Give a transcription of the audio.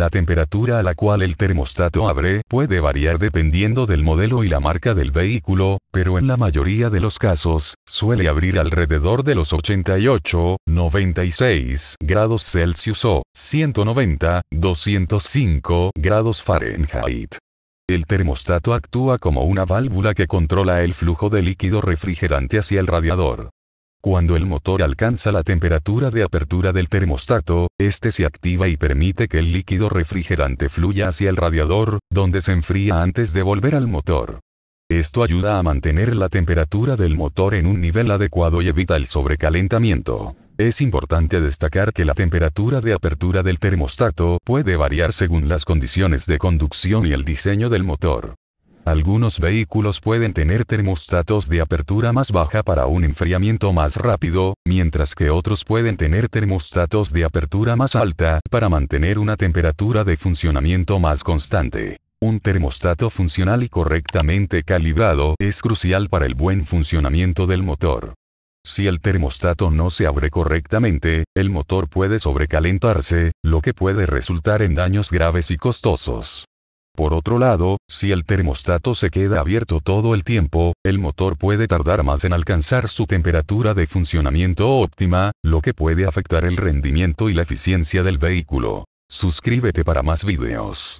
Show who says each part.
Speaker 1: La temperatura a la cual el termostato abre puede variar dependiendo del modelo y la marca del vehículo, pero en la mayoría de los casos, suele abrir alrededor de los 88, 96 grados Celsius o 190, 205 grados Fahrenheit. El termostato actúa como una válvula que controla el flujo de líquido refrigerante hacia el radiador. Cuando el motor alcanza la temperatura de apertura del termostato, este se activa y permite que el líquido refrigerante fluya hacia el radiador, donde se enfría antes de volver al motor. Esto ayuda a mantener la temperatura del motor en un nivel adecuado y evita el sobrecalentamiento. Es importante destacar que la temperatura de apertura del termostato puede variar según las condiciones de conducción y el diseño del motor. Algunos vehículos pueden tener termostatos de apertura más baja para un enfriamiento más rápido, mientras que otros pueden tener termostatos de apertura más alta para mantener una temperatura de funcionamiento más constante. Un termostato funcional y correctamente calibrado es crucial para el buen funcionamiento del motor. Si el termostato no se abre correctamente, el motor puede sobrecalentarse, lo que puede resultar en daños graves y costosos. Por otro lado, si el termostato se queda abierto todo el tiempo, el motor puede tardar más en alcanzar su temperatura de funcionamiento óptima, lo que puede afectar el rendimiento y la eficiencia del vehículo. Suscríbete para más videos.